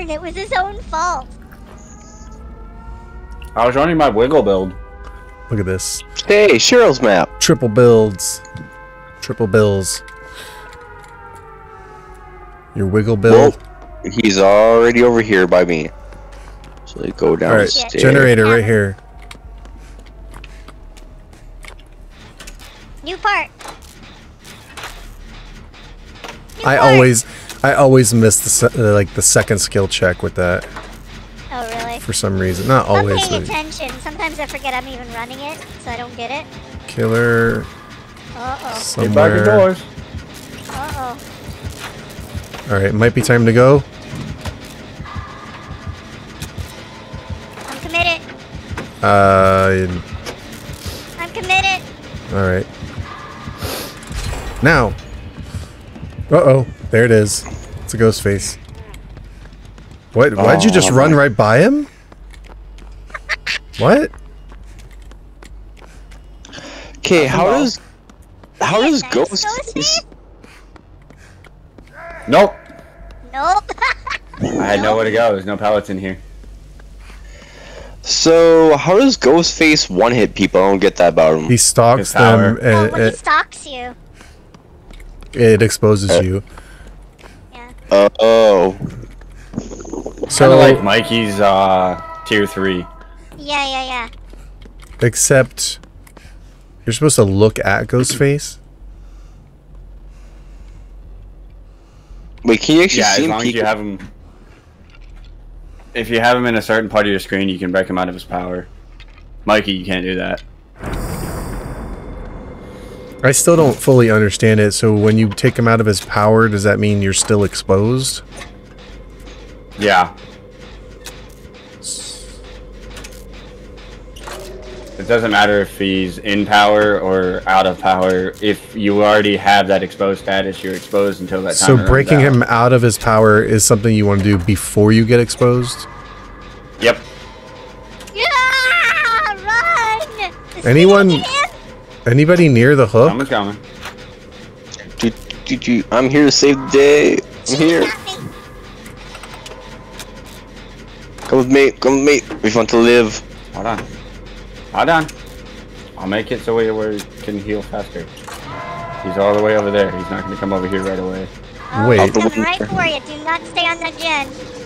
turn. It was his own fault. I was running my wiggle build. Look at this. Hey, Cheryl's map. Triple builds. Triple bills. Your wiggle build. Well, he's already over here by me. So you go down All right, downstairs. generator right here. New part. New I part. always, I always miss the se- uh, like the second skill check with that Oh really? for some reason. Not I'm always. paying like, attention. Sometimes I forget I'm even running it, so I don't get it. killer Uh oh. Get back somewhere. indoors. Uh oh. All right, might be time to go. I'm committed. Uh, I'm committed. all right. Now. Uh oh, there it is. It's a ghost face. What? Why'd you just Oh, run right by him? What? Okay, how does how does Ghost Face- Nope. Nope. I had nowhere to go. There's no pallets in here. So how does Ghostface one hit people? I don't get that about him. He stalks His power. them oh, and when he stalks you. it exposes Uh, you. Yeah. Uh, oh. Kind So of like Mikey's uh, tier three. Yeah, yeah, yeah. except you're supposed to look at Ghostface. Wait, can you actually Yeah, see as him long as you have him. If you have him in a certain part of your screen, you can break him out of his power. Mikey, you can't do that. I still don't fully understand it. So when you take him out of his power, does that mean you're still exposed? Yeah. It doesn't matter if he's in power or out of power. If you already have that exposed status, you're exposed until that time. So breaking out. him out of his power is something you want to do before you get exposed? Yep. Yeah! Run! Anyone- gonna get him? Anybody near the hook? Someone's coming. Do, do, do, I'm here to save the day. I'm here. Come with me. Come with me. We want to live. Hold on. Hold on. I'll make it so we we can heal faster. He's all the way over there. He's not going to come over here right away. Wait. he's coming right for you. Do not stay on that gen.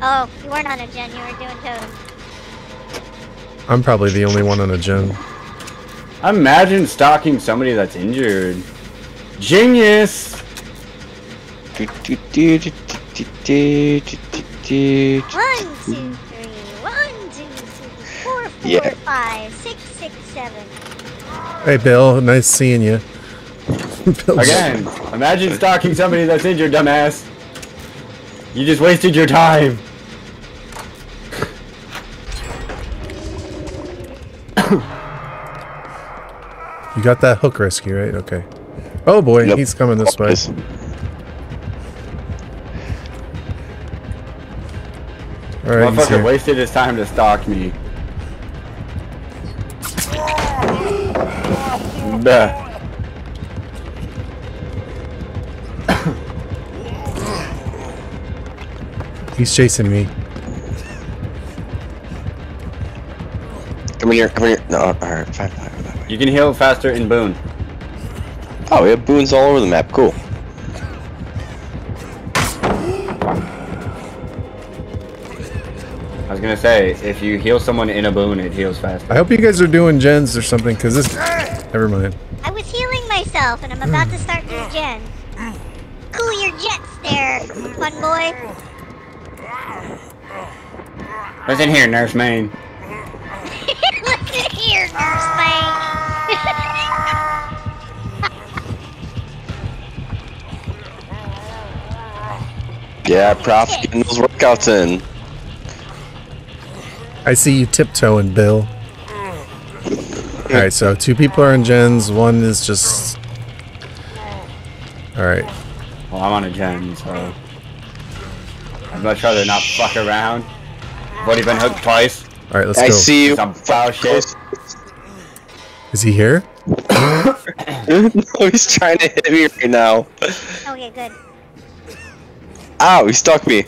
Oh, you weren't on a gen, you were doing totem. I'm probably the only one on a gen. Imagine stalking somebody that's injured. Genius! One, two, three. One, two, three. Four, four, yeah. five, six, six, seven. Hey, Bill. Nice seeing you. Again, imagine stalking somebody that's injured, dumbass. You just wasted your time. You got that hook rescue, right? Okay. Oh boy, Yep. he's coming this way. All right, Motherfucker wasted his time to stalk me. Duh. He's chasing me. Come here. Come here. No, alright. Fine. You can heal faster in Boon. Oh, we have boons all over the map. Cool. I was gonna say, if you heal someone in a Boon, it heals faster. I hope you guys are doing gens or something, because this. Never mind. I was healing myself, and I'm about to start this gen. Cool your jets there, fun boy. What's in here, Nurse Main? Listen here, nurse Yeah, props getting those workouts in. I see you tiptoeing, Bill. Alright, so two people are in gens, one is just. Alright. Well, I'm on a gen, so I'd much rather not fuck around. I've already been hooked twice. Alright, let's I go. see you. Some foul shit. Is he here? no, he's trying to hit me right now. Okay, good. Ow, he stuck me.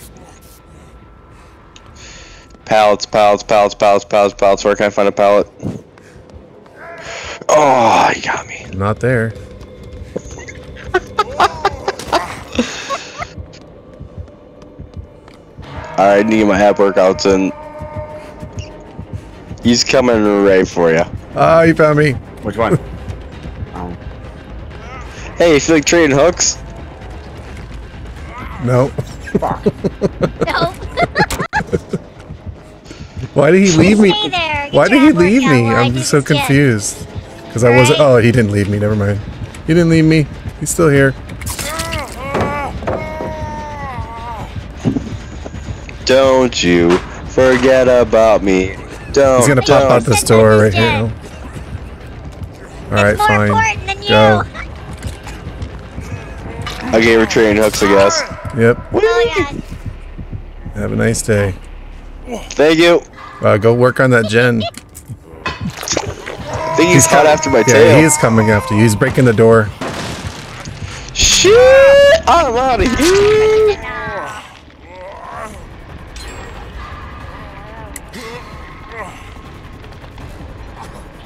Pallets, pallets, pallets, pallets, pallets, pallets. Where can I find a pallet? Oh, he got me. Not there. Alright, need my ab workouts in. He's coming right for you. Ah, you found me. Which one? oh. Hey, you feel like trading hooks? No. Fuck. Nope. Why did he leave me? Stay there. Get Why did he leave me? I I'm do so confused. Because I wasn't. Alright. Oh, he didn't leave me. Never mind. He didn't leave me. He's still here. Don't you forget about me. Don't. He's gonna pop don't. out this door right here. All right, fine. important than you. Go. Okay, we're trading hooks, I guess. Yep. Oh god. Have a nice day. Thank you. Uh, go work on that gen. I think he's caught after my Yeah, tail. he is coming after you. He's breaking the door. Shit! I'm out of here.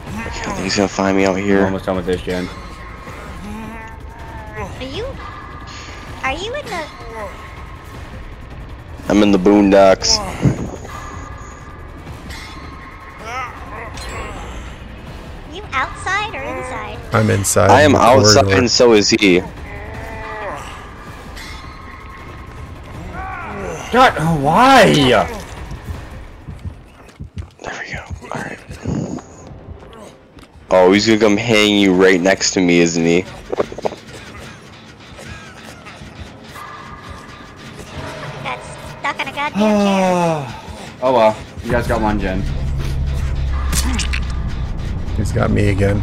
I think he's gonna find me out We're here. almost done with this, gen. Are you in the? I'm in the boondocks. You outside or inside? I'm inside. I am outside, corridor. and so is he. God, oh, why? There we go. Alright. Oh, he's gonna come hang you right next to me, isn't he? Oh well, you guys got one, gen. He's got me again.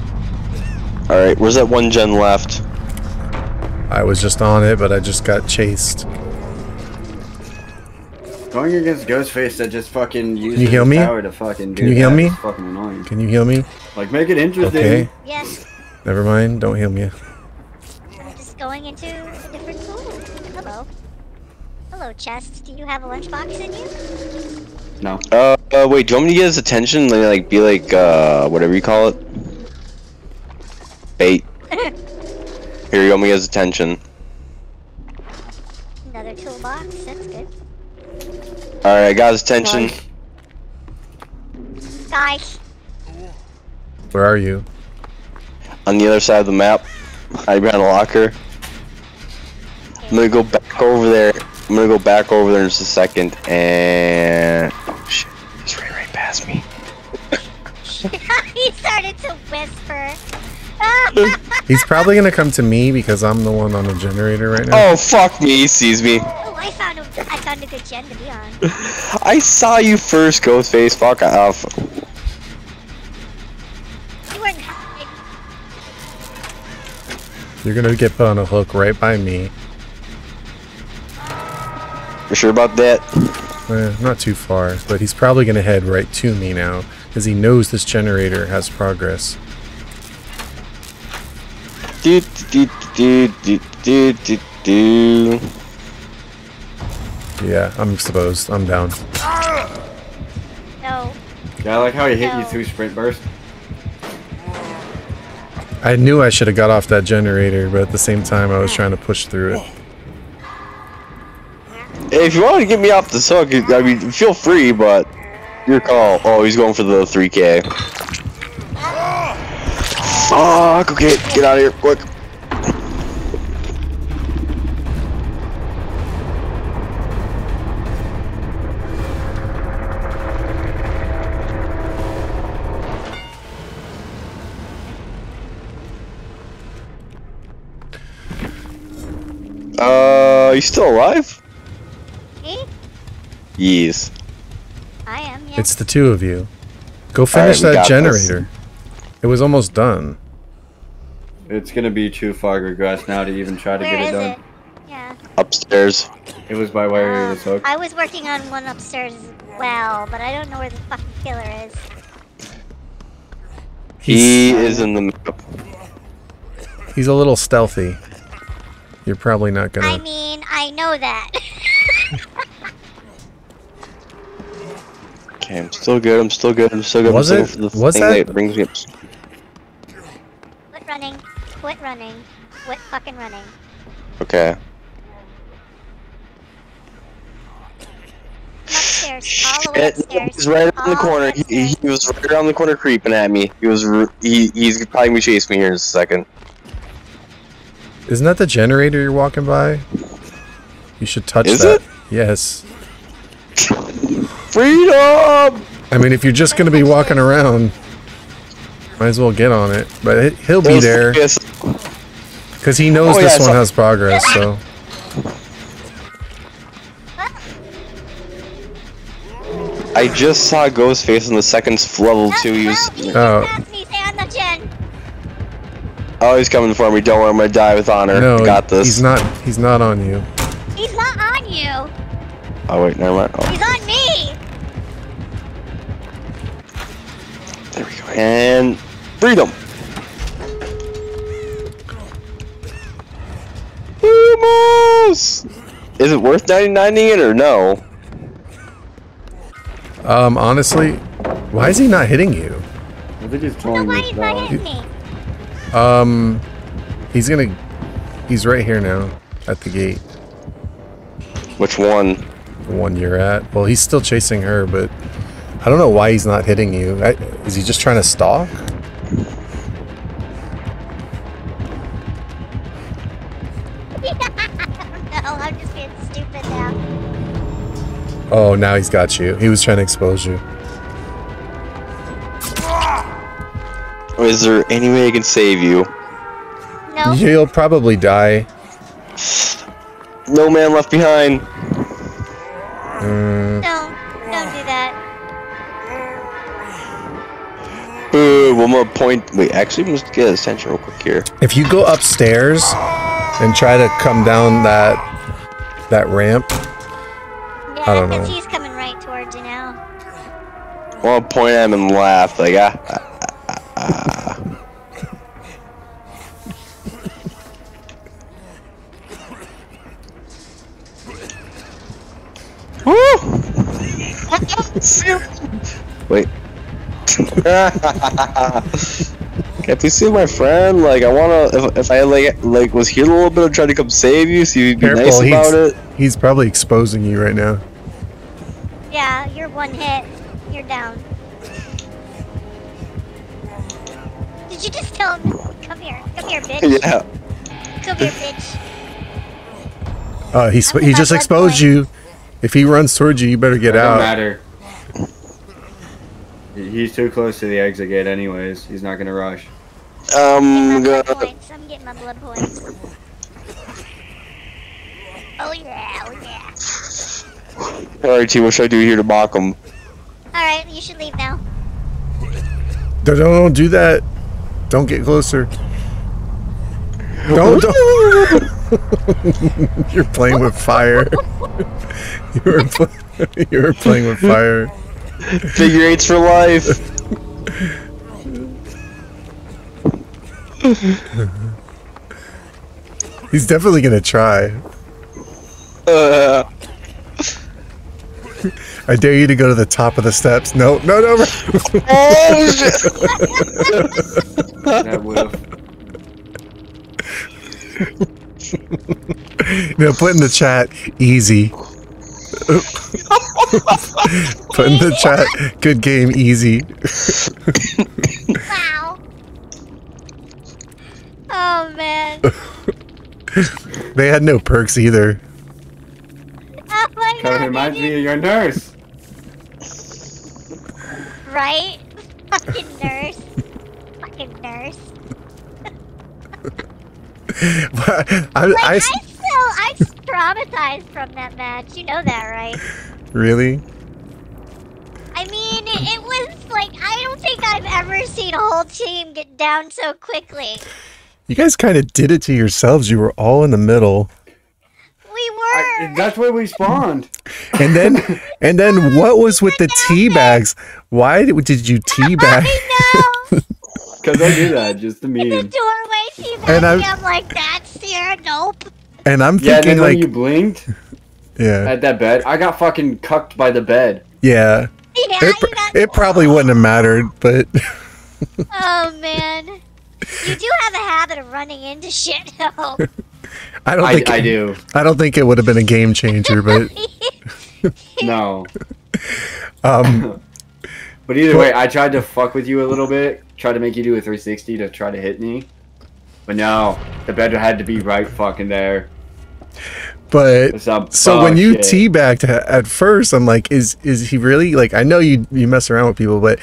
Alright, where's that one gen left? I was just on it, but I just got chased. Going against Ghostface that just fucking uses you heal me? power to fucking do Can you heal me? fucking annoying. Can you heal me? Like, make it interesting. Okay. Yes. Never mind. Don't heal me. I'm just going into a different pool. Hello. Hello, chest. Do you have a lunchbox in you? No. Uh, uh, wait, do you want me to get his attention? Like, like, be like, uh, whatever you call it? Bait. Here, you want me to get his attention. Another toolbox. That's good. Alright, I got his attention. Guys. Where are you? On the other side of the map. Hide behind a locker. I'm gonna go back over there. I'm gonna go back over there in just a second, and... Oh, shit. He's right, right past me. he started to whisper. He's probably gonna come to me because I'm the one on the generator right now. Oh, fuck me, he sees me. oh, I found a, I found a good gen to be on. I saw you first, Ghostface. Fuck off. You weren't. You're gonna get put on a hook right by me. You sure about that? Eh, not too far, but he's probably gonna head right to me now because he knows this generator has progress. Do do do do do do do. Yeah, I'm exposed. I'm down. No. Yeah, I like how he hit you No. through sprint burst. I knew I should have got off that generator, but at the same time, I was trying to push through it. If you want to get me off the hook, I mean, feel free, but your call. Oh, he's going for the 3K. Fuck. Okay, get out of here, quick. Uh, you still alive? Me? Yes. I am. Yes. It's the two of you. Go finish we that got this. generator. It was almost done. It's gonna be too far regress now to even try to Where get it done. it? Yeah. Upstairs. It was by where he Uh, was hooked. I was working on one upstairs as well, but I don't know where the fucking killer is. He is in the map. he's a little stealthy. You're probably not gonna. I mean, I know that. Okay, I'm still good. I'm still good. I'm still good. Was I'm it- still good for the was that- that brings me up. Quit running. Quit running. Quit fucking running. Okay. Come upstairs. All the way Eh, upstairs. He's right around the corner. He, he was right around the corner creeping at me. He was. He, he's probably gonna chase me here in a second. Isn't that the generator you're walking by? You should touch Is that. it? Yes. Freedom! I mean, if you're just gonna be walking around, might as well get on it. But he- he'll be there because he knows Oh, this I one has progress. So I just saw Ghostface in the second level two. He was. Help, help, Oh. you passed me, stay on the gen. Oh, he's coming for me. Don't worry, I'm gonna die with honor. no, Got this. he's not. He's not on you. He's not on you. Oh wait, never mind. Oh, He's on me. there we go. And freedom. Almost. Is it worth 99ing it or no? Um, honestly, why is he not hitting you? I think he's So pulling why this he's not hitting me? Um, he's gonna. He's right here now at the gate. Which one? The one you're at. Well, he's still chasing her, but I don't know why he's not hitting you. I, is he just trying to stalk? no, I'm just being stupid now. Oh, now he's got you. He was trying to expose you. Or is there any way I can save you? No, You'll probably die. No man left behind. Mm, don't, don't that. Boo, one more point. Wait, actually, I'm just get his attention real quick here. if you go upstairs and try to come down that that ramp, Yeah, I don't because know. he's coming right towards you now. I want to point at him and laugh. Like, ah, ah, ah, ah, ah. Woo! Wait. Can I please see my friend? Like, I wanna. If, if I like like was here a little bit, I'd try to come save you. So you'd be careful. nice he's about it. he's probably exposing you right now. Yeah, you're one hit. You're down. Did you just tell him? Come here. Come here, bitch. Yeah. Come here, bitch. Uh, he's That's he just exposed boy. you. If he runs towards you, you better get It don't out. matter. He- He's too close to the exit gate anyways. He's not gonna rush. Um. Get my blood points. I'm getting my blood points. Oh yeah, oh yeah. all right, T. What should I do here to mock him? All right, you should leave now. Don't, don't do that. Don't get closer. Don't. don't. You're playing with fire. you were pl- you were playing with fire. Figure eights for life. He's definitely gonna try. Uh, I dare you to go to the top of the steps. No, no, no. oh shit! That whiff. no, put in the chat easy. put in the chat good game easy. Wow. Oh man. They had no perks either. Oh my Kind of reminds me of your nurse. Right? Fucking nurse. Fucking nurse. I, Like, I I s- still, I'm traumatized from that match. You know that, right? really. I mean, it, it was like I don't think I've ever seen a whole team get down so quickly. You guys kind of did it to yourselves. You were all in the middle. We were. I, that's where we spawned. And then, and then, what was with the tea bags? Why did, did you tea bag? I know. Because I do that just to me. The meme. doorway sees And. I'm- I'm like, that's Sierra. Nope. And I'm thinking Yeah, and thinking then when like, you blinked yeah, at that bed, I got fucking cucked by the bed. yeah. Yeah, It, you pr- got. it probably wouldn't have mattered, but Oh man, you do have a habit of running into shit. though. I don't I, think I do. I don't think it would have been a game changer. But No. um, But either way, I tried to fuck with you a little bit, tried to make you do a 360 to try to hit me. But no, the bed had to be right fucking there. But so when you bullshit. teabagged at first, I'm like, is is he really like? I know you you mess around with people, but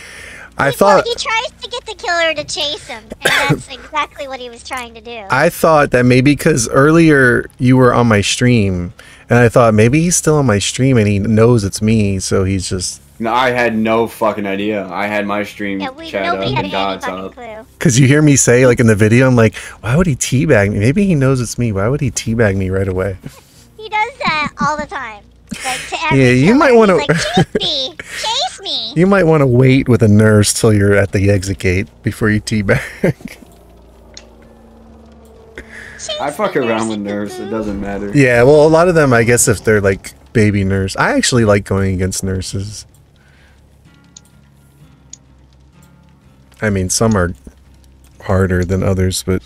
I Well, thought he tries to get the killer to chase him, and that's exactly what he was trying to do. I thought that maybe because earlier you were on my stream, and I thought maybe he's still on my stream and he knows it's me, so he's just No, I had no fucking idea. I had my stream yeah, we chat up and any dots fucking up. clue. because you hear me say like in the video, I'm like, why would he teabag me? Maybe he knows it's me. Why would he teabag me right away? He does that all the time. Like to every Yeah, you might wanna- like chase me, chase me. You might want to wait with a nurse till you're at the exit gate before you teabag. Chase I fuck around with nursey nurse, it doesn't matter. yeah, well, a lot of them, I guess, if they're like baby nurse, I actually like going against nurses. I mean, some are harder than others, but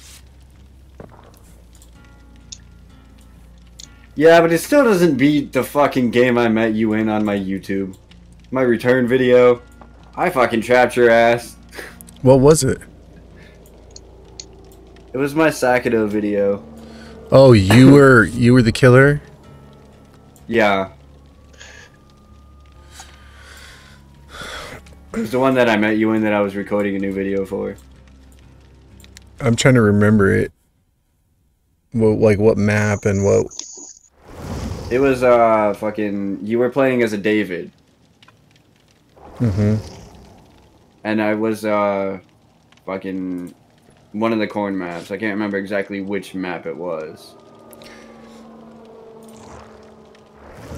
Yeah, but it still doesn't beat the fucking game I met you in on my YouTube. My return video. I fucking trapped your ass. what was it? It was my Sakado video. Oh, you were you were the killer. Yeah. It was the one that I met you in that I was recording a new video for. I'm trying to remember it. Well, like what map and what? It was uh fucking you were playing as a David Mm-hmm. and I was uh fucking one of the corn maps. I can't remember exactly which map it was.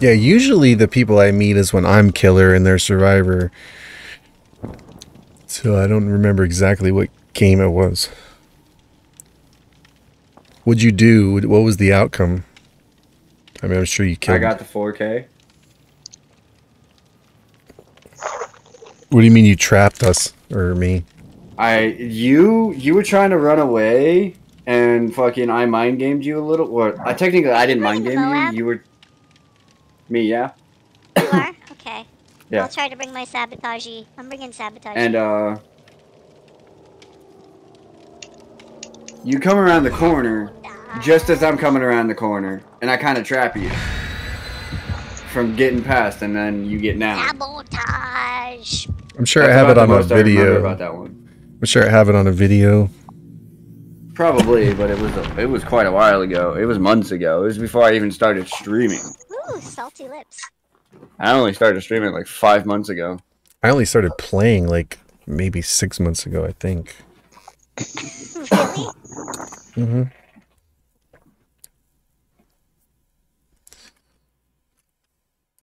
Yeah, usually the people I meet is when I'm killer and they're survivor. So I don't remember exactly what game it was. What'd you do? What was the outcome? I mean, I'm sure you killed. I got the 4K. What do you mean you trapped us or me? I you you were trying to run away and fucking I mind gamed you a little. Or I technically I didn't mind game you. You were me, yeah. You are okay. Yeah. I'll try to bring my sabotage. I'm bringing sabotage. And uh, you come around the corner just as I'm coming around the corner, and I kind of trap you from getting past, and then you get down. sabotage. I'm sure I have it on a most I remember video. about that one. I'm sure I have it on a video. Probably, but it was a, it was quite a while ago. It was months ago. It was before I even started streaming. Ooh, salty lips. I only started streaming like five months ago. I only started playing like maybe six months ago, I think. really? hmm